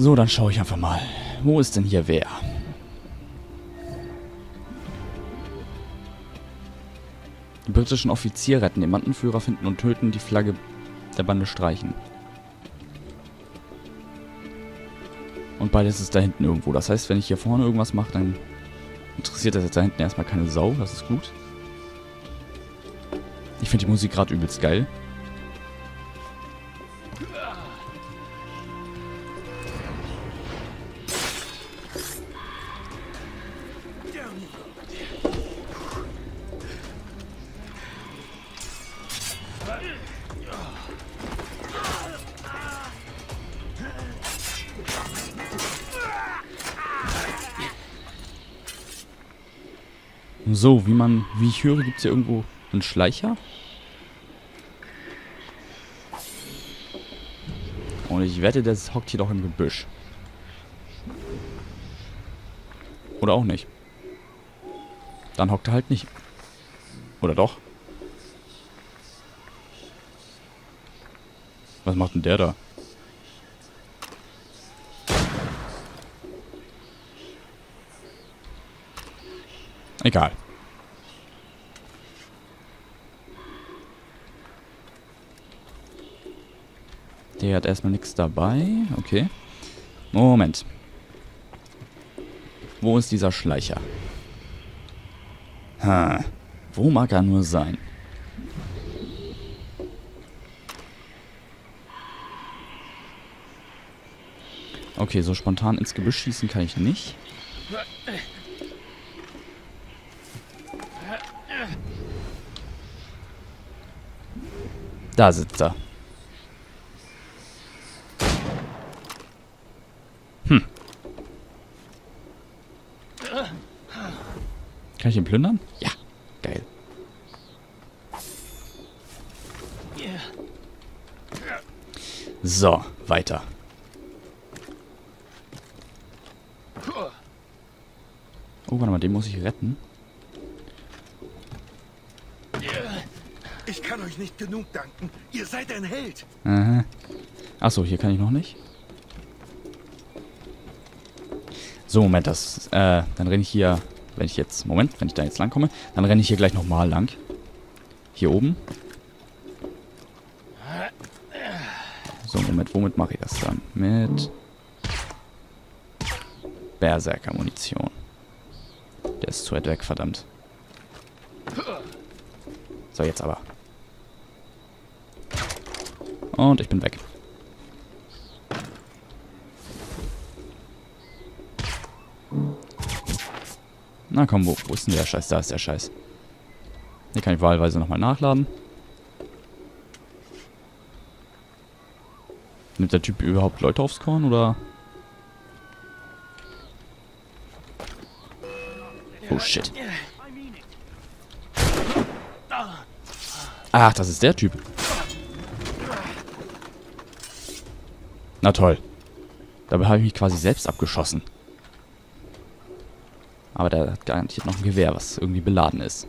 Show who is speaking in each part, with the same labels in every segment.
Speaker 1: So, dann schaue ich einfach mal. Wo ist denn hier wer? Die britischen Offizier retten den Bandenführer, finden und töten, die Flagge der Bande streichen. Und beides ist da hinten irgendwo. Das heißt, wenn ich hier vorne irgendwas mache, dann interessiert das jetzt da hinten erstmal keine Sau. Das ist gut. Ich finde die Musik gerade übelst geil. So, wie man, wie ich höre, gibt es hier irgendwo einen Schleicher. Und ich wette, das hockt hier doch im Gebüsch. Oder auch nicht. Dann hockt er halt nicht. Oder doch? Was macht denn der da? Egal. Der hat erstmal nichts dabei. Okay. Moment. Wo ist dieser Schleicher? Ha. Wo mag er nur sein? Okay, so spontan ins Gebüsch schießen kann ich nicht. Da sitzt er. Hm. Kann ich ihn plündern? Ja. Geil. So, weiter. Oh, warte mal, den muss ich retten.
Speaker 2: Ich kann euch nicht genug danken. Ihr seid ein Held.
Speaker 1: Aha. Achso, hier kann ich noch nicht. So, Moment, das, äh, dann renne ich hier, wenn ich jetzt, Moment, wenn ich da jetzt lang komme, dann renne ich hier gleich nochmal lang. Hier oben. So, Moment, womit mache ich das dann? Mit Berserker-Munition. Der ist zu weit weg, verdammt. So, jetzt aber. Und ich bin weg. Na komm, wo, wo ist denn der Scheiß? Da ist der Scheiß. Hier kann ich wahlweise nochmal nachladen. Nimmt der Typ überhaupt Leute aufs Korn, oder? Oh shit. Ach, das ist der Typ. Na toll. Dabei habe ich mich quasi selbst abgeschossen. Aber der hat garantiert noch ein Gewehr, was irgendwie beladen ist.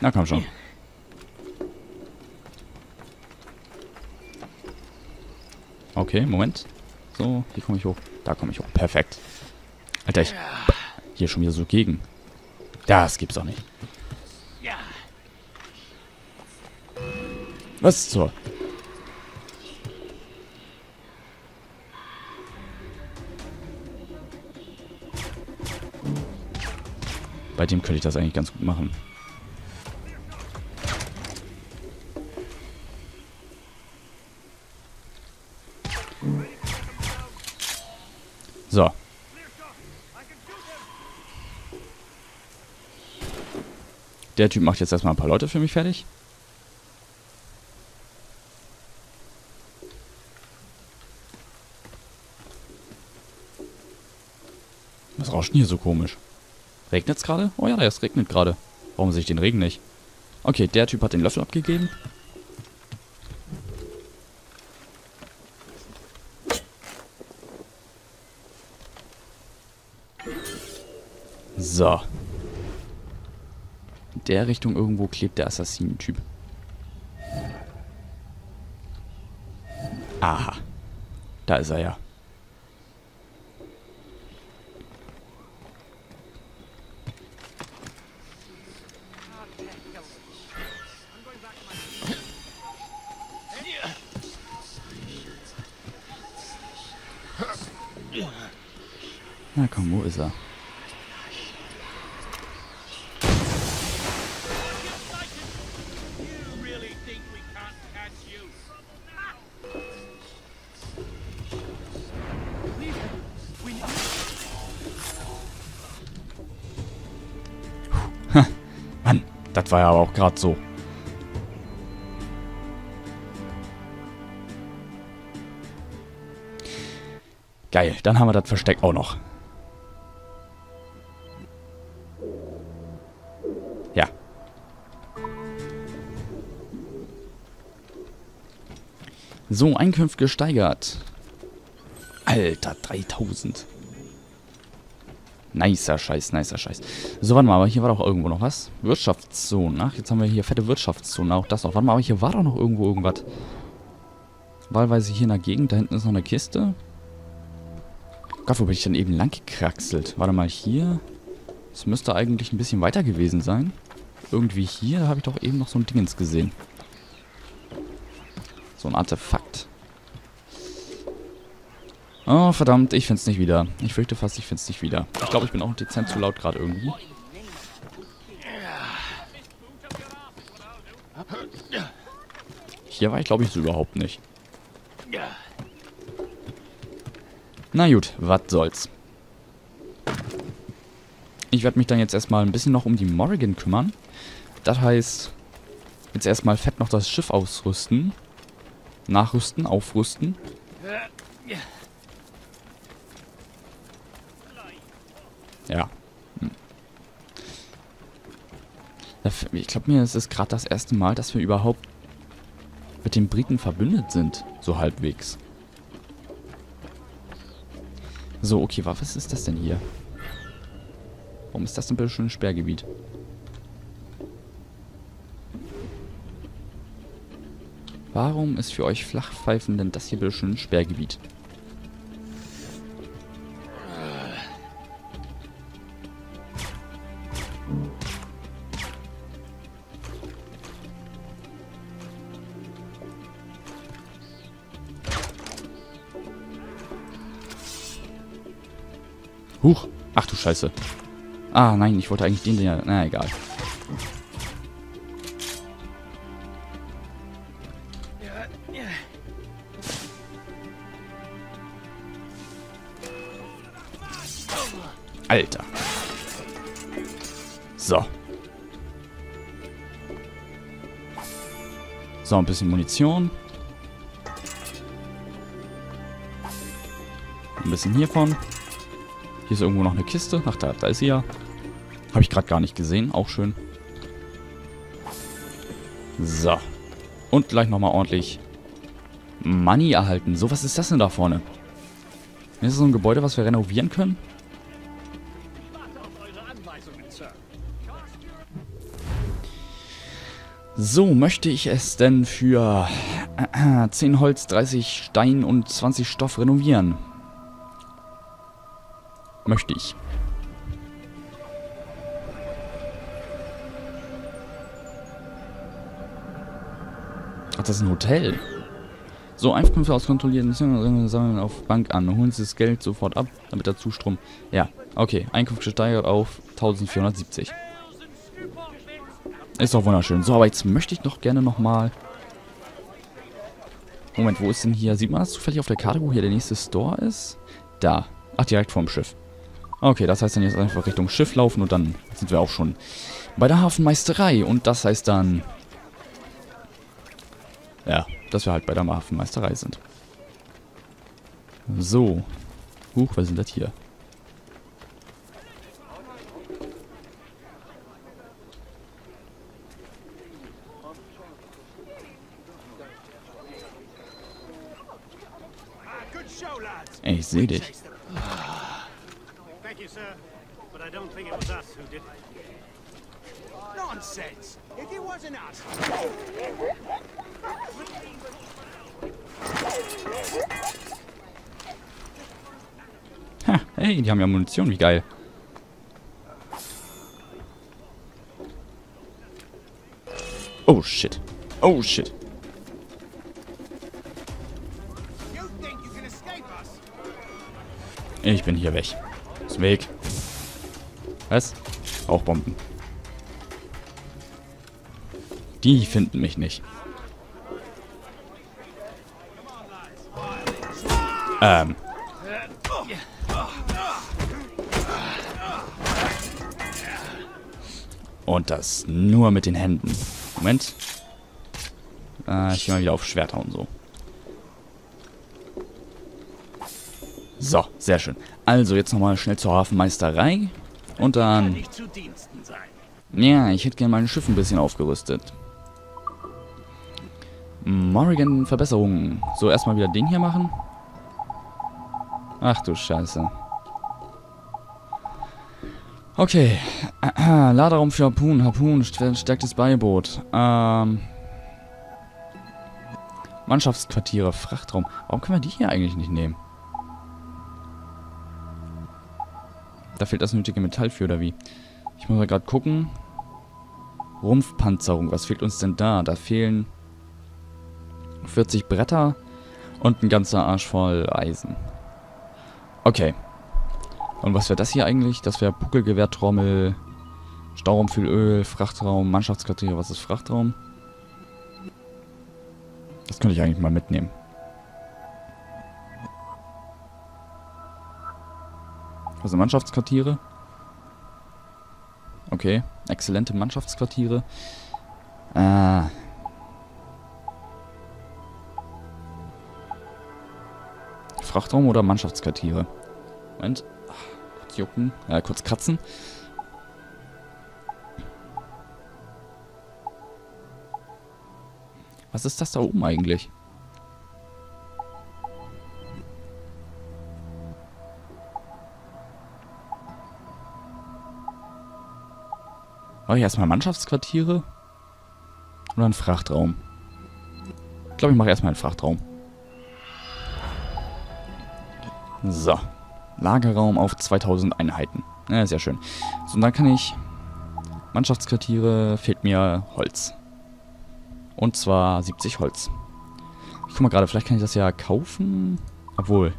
Speaker 1: Na komm schon. Okay, Moment. So, hier komme ich hoch. Da komme ich hoch. Perfekt. Alter, ich... Hier schon wieder so gegen. Das gibt's doch nicht. Was zur... Bei dem könnte ich das eigentlich ganz gut machen. der Typ macht jetzt erstmal ein paar Leute für mich fertig. Was rauscht denn hier so komisch? Regnet es gerade? Oh ja, es regnet gerade. Warum sehe ich den Regen nicht? Okay, der Typ hat den Löffel abgegeben. So. Der Richtung irgendwo klebt der Assassinentyp. Aha. Da ist er ja. Na komm, wo ist er? Das war ja aber auch gerade so. Geil, dann haben wir das Versteck auch noch. Ja. So, Einkünfte gesteigert. Alter, 3000. Nicer Scheiß, nicer Scheiß. So, warte mal, aber hier war doch irgendwo noch was. Wirtschaftszone. Ach, jetzt haben wir hier fette Wirtschaftszone. Auch das noch. Warte mal, aber hier war doch noch irgendwo irgendwas. Wahlweise hier in der Gegend. Da hinten ist noch eine Kiste. Gott, wo bin ich denn eben lang gekraxelt? Warte mal, hier. Das müsste eigentlich ein bisschen weiter gewesen sein. Irgendwie hier habe ich doch eben noch so ein Dingens gesehen. So ein Artefakt. Oh, verdammt, ich find's nicht wieder. Ich fürchte fast, ich find's nicht wieder. Ich glaube, ich bin auch dezent zu laut gerade irgendwie. Hier war ich, glaube ich, so überhaupt nicht. Na gut, was soll's. Ich werde mich dann jetzt erstmal ein bisschen noch um die Morrigan kümmern. Das heißt, jetzt erstmal fett noch das Schiff ausrüsten. Nachrüsten, aufrüsten. Ja. Ich glaube mir, es ist gerade das erste Mal, dass wir überhaupt mit den Briten verbündet sind. So halbwegs. So, okay, wa- was ist das denn hier? Warum ist das denn bitte schon ein Sperrgebiet? Warum ist für euch Flachpfeifen denn das hier bitte schon ein Sperrgebiet? Scheiße. Ah, nein, ich wollte eigentlich den ja. Na, egal. Alter. So. So, ein bisschen Munition. Ein bisschen hiervon. Hier ist irgendwo noch eine Kiste. Ach, da, da ist sie ja. Habe ich gerade gar nicht gesehen. Auch schön. So. Und gleich nochmal ordentlich Money erhalten. So, was ist das denn da vorne? Ist das so ein Gebäude, was wir renovieren können? So, möchte ich es denn für äh, 10 Holz, 30 Stein und 20 Stoff renovieren? Möchte ich. Ach, das ist ein Hotel. So, Einkünfte aus kontrollierten sammeln auf Bank an. Holen Sie das Geld sofort ab, damit der Zustrom... Ja, okay. Einkünfte gesteigert auf 1470. Ist doch wunderschön. So, aber jetzt möchte ich doch gerne nochmal... Moment, wo ist denn hier? Sieht man das zufällig auf der Karte, wo hier der nächste Store ist? Da. Ach, direkt vorm Schiff. Okay, das heißt dann jetzt einfach Richtung Schiff laufen und dann sind wir auch schon bei der Hafenmeisterei. Und das heißt dann... Ja, dass wir halt bei der Hafenmeisterei sind. So. Huch, was denn das hier? Ey, ich sehe dich.
Speaker 3: You, Sir. but I don't think it was us who did it.
Speaker 2: Nonsense! If it wasn't us,
Speaker 1: Ha, hey, die haben ja Munition, wie geil. Oh shit. Oh shit.
Speaker 2: you think you can escape us?
Speaker 1: Ich bin hier weg. Weg. Was? Rauchbomben. Die finden mich nicht. Ähm. Und das nur mit den Händen. Moment. Äh, ich geh mal wieder auf Schwerter und so. So, sehr schön. Also, jetzt nochmal schnell zur Hafenmeisterei. Und dann... Ja, ich hätte gerne mein Schiff ein bisschen aufgerüstet. Morrigan Verbesserungen. So, erstmal wieder den hier machen. Ach du Scheiße. Okay. Laderaum für Harpun. Harpun, stärktes Beiboot. Ähm. Mannschaftsquartiere, Frachtraum. Warum können wir die hier eigentlich nicht nehmen? Da fehlt das nötige Metall für, oder wie? Ich muss mal gerade gucken. Rumpfpanzerung, was fehlt uns denn da? Da fehlen 40 Bretter und ein ganzer Arsch voll Eisen. Okay. Und was wäre das hier eigentlich? Das wäre Buckelgewehrtrommel, Stauraum für Öl, Frachtraum, Mannschaftsquartiere. Was ist Frachtraum? Das könnte ich eigentlich mal mitnehmen. Sind Mannschaftsquartiere? Okay, exzellente Mannschaftsquartiere. Äh. Frachtraum oder Mannschaftsquartiere? Moment. Kurz jucken. Äh, kurz kratzen. Was ist das da oben eigentlich? Mache ich erstmal Mannschaftsquartiere? Oder einen Frachtraum? Ich glaube, ich mache erstmal einen Frachtraum. So. Lagerraum auf 2000 Einheiten. Ja, sehr schön. So, und dann kann ich... Mannschaftsquartiere fehlt mir Holz. Und zwar 70 Holz. Ich guck mal gerade, vielleicht kann ich das ja kaufen. Obwohl.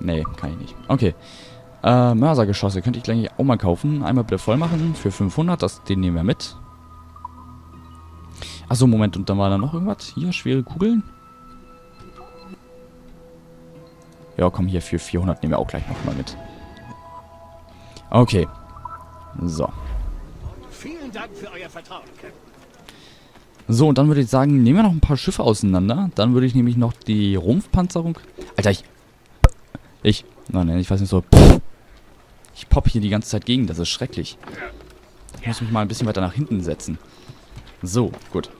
Speaker 1: Nee, kann ich nicht. Okay. Äh, Mörsergeschosse könnte ich gleich auch mal kaufen. Einmal bitte voll machen für 500. Das, den nehmen wir mit. Achso, Moment. Und dann war da noch irgendwas. Hier, schwere Kugeln. Ja, komm, hier für 400 nehmen wir auch gleich nochmal mit. Okay. So.
Speaker 3: Vielen Dank für euer Vertrauen, Captain.
Speaker 1: So, und dann würde ich sagen, nehmen wir noch ein paar Schiffe auseinander. Dann würde ich nämlich noch die Rumpfpanzerung... Alter, ich... Ich... Nein, nein, ich weiß nicht so... Ich pop hier die ganze Zeit gegen, das ist schrecklich. Ich muss mich mal ein bisschen weiter nach hinten setzen. So, gut.